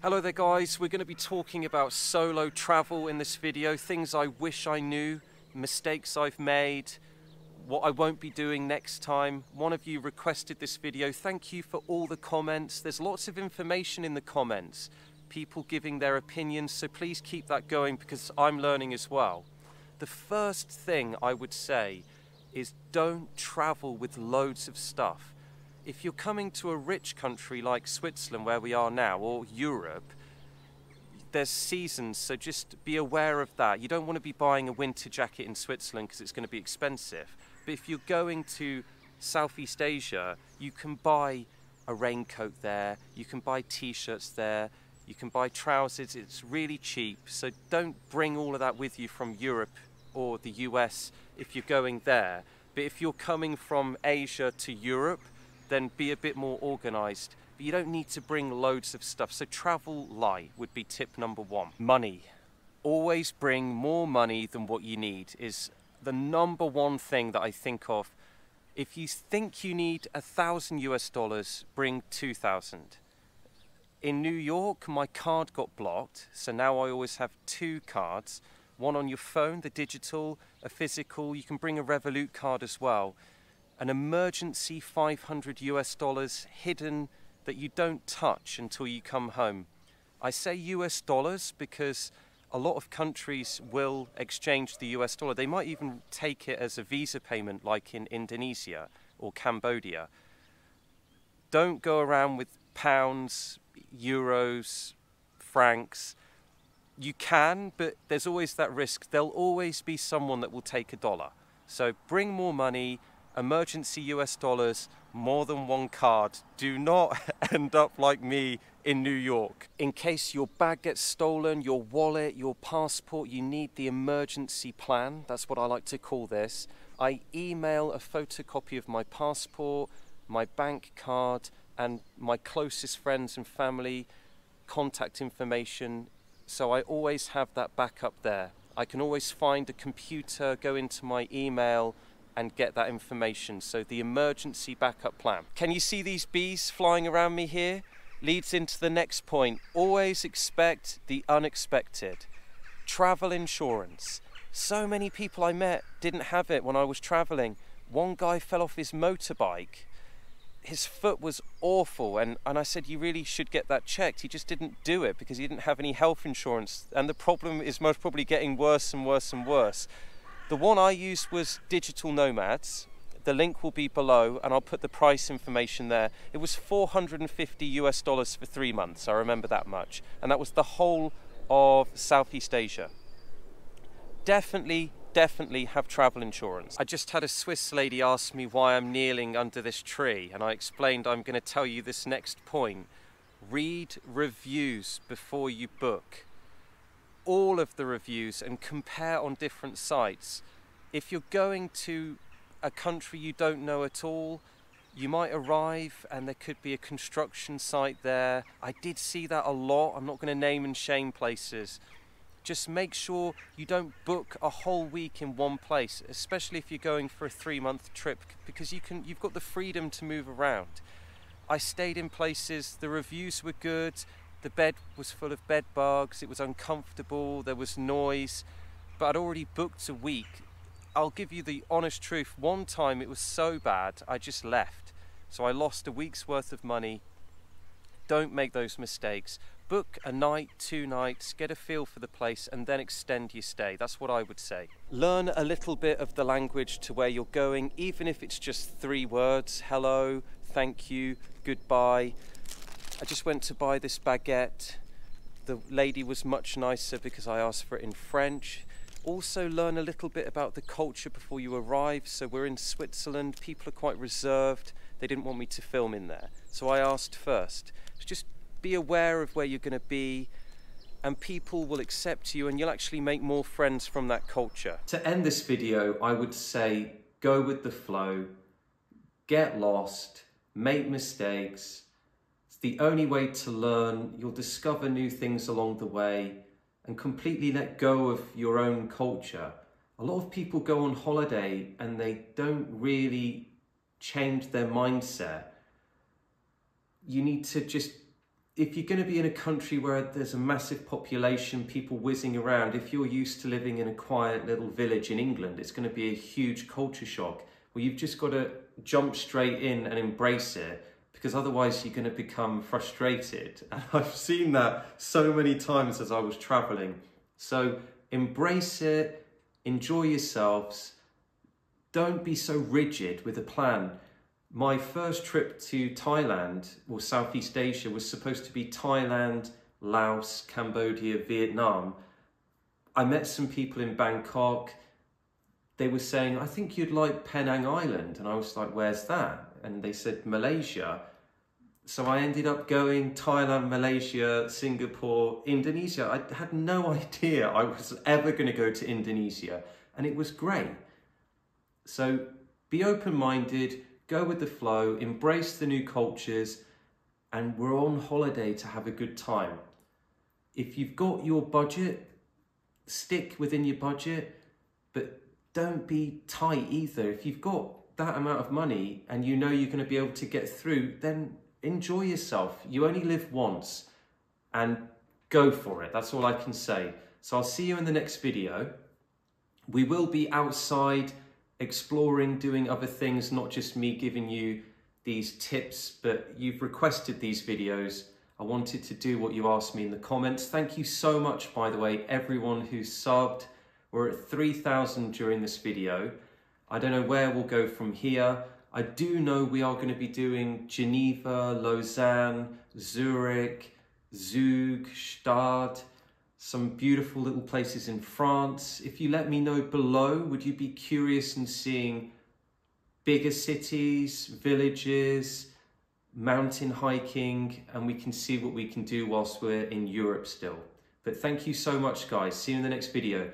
Hello there guys, we're going to be talking about solo travel in this video, things I wish I knew, mistakes I've made, what I won't be doing next time. One of you requested this video, thank you for all the comments. There's lots of information in the comments, people giving their opinions, so please keep that going because I'm learning as well. The first thing I would say is don't travel with loads of stuff if you're coming to a rich country like Switzerland, where we are now, or Europe, there's seasons, so just be aware of that. You don't want to be buying a winter jacket in Switzerland because it's going to be expensive. But if you're going to Southeast Asia, you can buy a raincoat there, you can buy t shirts there, you can buy trousers, it's really cheap. So don't bring all of that with you from Europe or the US if you're going there. But if you're coming from Asia to Europe, then be a bit more organized. But you don't need to bring loads of stuff. So travel light would be tip number one. Money. Always bring more money than what you need is the number one thing that I think of. If you think you need a thousand US dollars, bring 2,000. In New York, my card got blocked, so now I always have two cards. One on your phone, the digital, a physical. You can bring a Revolut card as well an emergency 500 US dollars hidden that you don't touch until you come home. I say US dollars because a lot of countries will exchange the US dollar. They might even take it as a visa payment, like in Indonesia or Cambodia. Don't go around with pounds, euros, francs. You can, but there's always that risk. There'll always be someone that will take a dollar. So bring more money, emergency US dollars, more than one card. Do not end up like me in New York. In case your bag gets stolen, your wallet, your passport, you need the emergency plan. That's what I like to call this. I email a photocopy of my passport, my bank card, and my closest friends and family contact information. So I always have that backup there. I can always find a computer, go into my email, and get that information. So the emergency backup plan. Can you see these bees flying around me here? Leads into the next point. Always expect the unexpected. Travel insurance. So many people I met didn't have it when I was traveling. One guy fell off his motorbike. His foot was awful, and, and I said, You really should get that checked. He just didn't do it because he didn't have any health insurance. And the problem is most probably getting worse and worse and worse. The one I used was Digital Nomads. The link will be below and I'll put the price information there. It was 450 US dollars for three months, I remember that much. And that was the whole of Southeast Asia. Definitely, definitely have travel insurance. I just had a Swiss lady ask me why I'm kneeling under this tree and I explained I'm going to tell you this next point. Read reviews before you book all of the reviews and compare on different sites. If you're going to a country you don't know at all, you might arrive and there could be a construction site there. I did see that a lot. I'm not going to name and shame places. Just make sure you don't book a whole week in one place, especially if you're going for a three month trip, because you can, you've got the freedom to move around. I stayed in places, the reviews were good, the bed was full of bed bugs, it was uncomfortable, there was noise, but I'd already booked a week. I'll give you the honest truth, one time it was so bad, I just left. So I lost a week's worth of money. Don't make those mistakes. Book a night, two nights, get a feel for the place, and then extend your stay. That's what I would say. Learn a little bit of the language to where you're going, even if it's just three words hello, thank you, goodbye. I just went to buy this baguette. The lady was much nicer because I asked for it in French. Also, learn a little bit about the culture before you arrive. So, we're in Switzerland, people are quite reserved. They didn't want me to film in there. So, I asked first. Just be aware of where you're going to be, and people will accept you, and you'll actually make more friends from that culture. To end this video, I would say go with the flow, get lost, make mistakes the only way to learn. You'll discover new things along the way and completely let go of your own culture. A lot of people go on holiday and they don't really change their mindset. You need to just if you're going to be in a country where there's a massive population, people whizzing around, if you're used to living in a quiet little village in England, it's going to be a huge culture shock. Well, you've just got to jump straight in and embrace it because otherwise you're going to become frustrated. And I've seen that so many times as I was traveling. So embrace it, enjoy yourselves, don't be so rigid with a plan. My first trip to Thailand or Southeast Asia was supposed to be Thailand, Laos, Cambodia, Vietnam. I met some people in Bangkok. They were saying, I think you'd like Penang Island. And I was like, where's that? And they said, Malaysia. So I ended up going Thailand, Malaysia, Singapore, Indonesia. I had no idea I was ever going to go to Indonesia. And it was great. So be open minded go with the flow, embrace the new cultures, and we're on holiday to have a good time. If you've got your budget, stick within your budget, but don't be tight either. If you've got that amount of money and you know you're going to be able to get through, then enjoy yourself. You only live once and go for it. That's all I can say. So I'll see you in the next video. We will be outside exploring, doing other things, not just me giving you these tips, but you've requested these videos. I wanted to do what you asked me in the comments. Thank you so much, by the way, everyone who subbed. We're at 3,000 during this video. I don't know where we'll go from here. I do know we are going to be doing Geneva, Lausanne, Zurich, Zug, Stade, some beautiful little places in France. If you let me know below, would you be curious in seeing bigger cities, villages, mountain hiking, and we can see what we can do whilst we're in Europe still. But thank you so much, guys. See you in the next video.